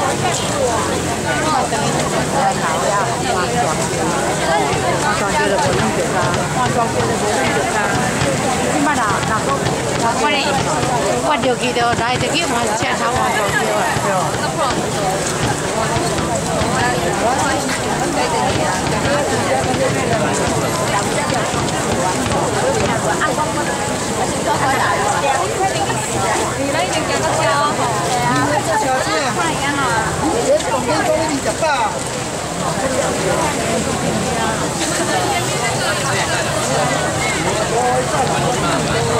双肩的的我来，就给往车上往掉几多。吧。